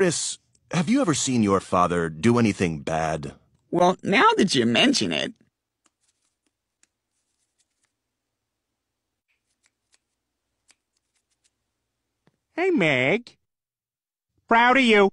Chris, have you ever seen your father do anything bad? Well, now that you mention it. Hey, Meg. Proud of you.